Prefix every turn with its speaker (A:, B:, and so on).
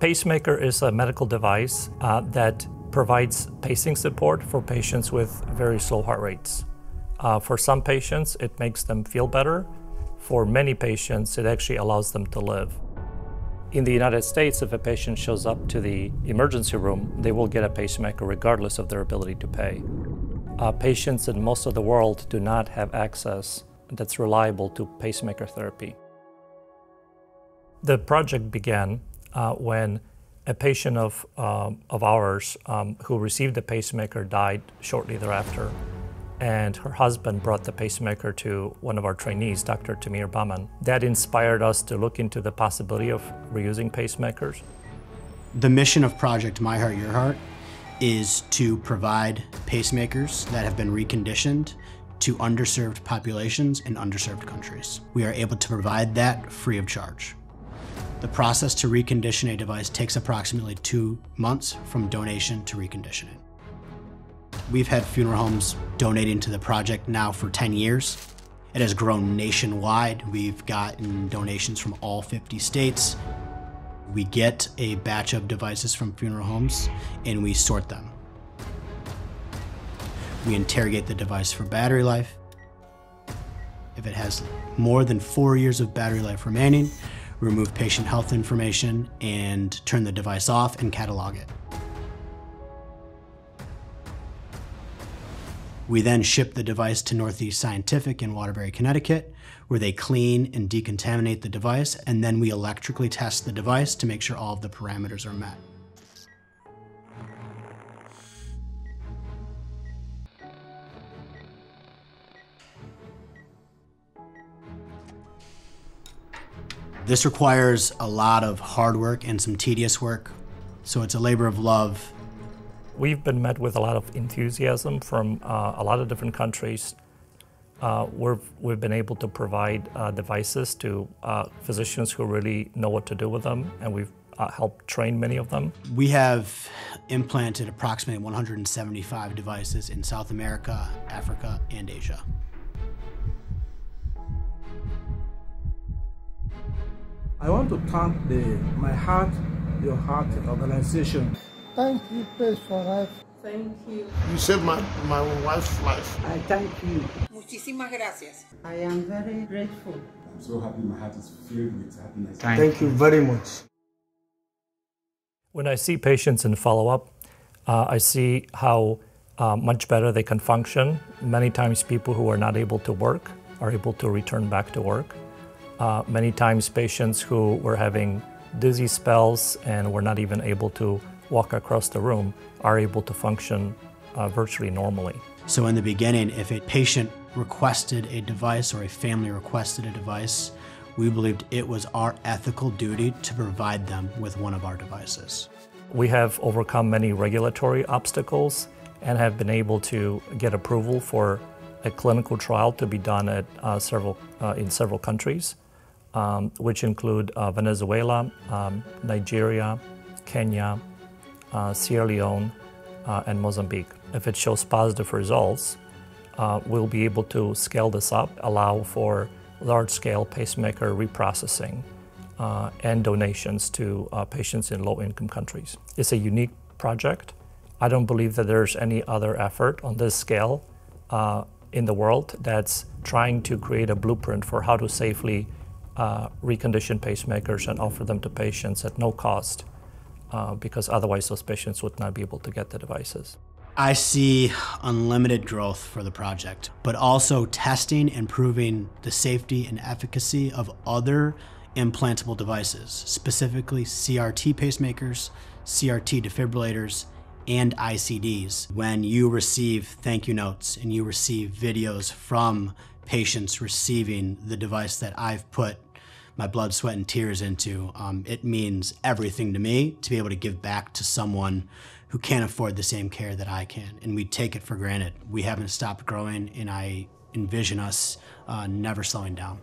A: pacemaker is a medical device uh, that provides pacing support for patients with very slow heart rates. Uh, for some patients, it makes them feel better. For many patients, it actually allows them to live. In the United States, if a patient shows up to the emergency room, they will get a pacemaker regardless of their ability to pay. Uh, patients in most of the world do not have access that's reliable to pacemaker therapy. The project began uh, when a patient of, um, of ours um, who received a pacemaker died shortly thereafter. And her husband brought the pacemaker to one of our trainees, Dr. Timir Baman. That inspired us to look into the possibility of reusing pacemakers.
B: The mission of Project My Heart, Your Heart is to provide pacemakers that have been reconditioned to underserved populations in underserved countries. We are able to provide that free of charge. The process to recondition a device takes approximately two months from donation to reconditioning. We've had funeral homes donating to the project now for 10 years. It has grown nationwide. We've gotten donations from all 50 states. We get a batch of devices from funeral homes and we sort them. We interrogate the device for battery life. If it has more than four years of battery life remaining, remove patient health information, and turn the device off and catalog it. We then ship the device to Northeast Scientific in Waterbury, Connecticut, where they clean and decontaminate the device, and then we electrically test the device to make sure all of the parameters are met. This requires a lot of hard work and some tedious work, so it's a labor of love.
A: We've been met with a lot of enthusiasm from uh, a lot of different countries. Uh, we've, we've been able to provide uh, devices to uh, physicians who really know what to do with them, and we've uh, helped train many of them.
B: We have implanted approximately 175 devices in South America, Africa, and Asia.
C: I want to thank the My Heart, Your Heart organization.
D: Thank you, Pace for Life.
E: Thank you.
F: You saved my, my wife's life.
C: I thank you.
E: Muchísimas gracias.
G: I am very grateful.
H: I'm so happy my heart is filled with happiness.
C: Thank, thank you very much.
A: When I see patients in follow up, uh, I see how uh, much better they can function. Many times, people who are not able to work are able to return back to work. Uh, many times patients who were having dizzy spells and were not even able to walk across the room are able to function uh, virtually normally.
B: So in the beginning, if a patient requested a device or a family requested a device, we believed it was our ethical duty to provide them with one of our devices.
A: We have overcome many regulatory obstacles and have been able to get approval for a clinical trial to be done at uh, several, uh, in several countries um, which include uh, Venezuela, um, Nigeria, Kenya, uh, Sierra Leone, uh, and Mozambique. If it shows positive results, uh, we'll be able to scale this up, allow for large-scale pacemaker reprocessing uh, and donations to uh, patients in low-income countries. It's a unique project. I don't believe that there's any other effort on this scale in the world that's trying to create a blueprint for how to safely uh, recondition pacemakers and offer them to patients at no cost uh, because otherwise those patients would not be able to get the devices.
B: I see unlimited growth for the project, but also testing and proving the safety and efficacy of other implantable devices, specifically CRT pacemakers, CRT defibrillators, and ICDs. When you receive thank you notes and you receive videos from patients receiving the device that I've put my blood, sweat, and tears into. Um, it means everything to me to be able to give back to someone who can't afford the same care that I can. And we take it for granted. We haven't stopped growing, and I envision us uh, never slowing down.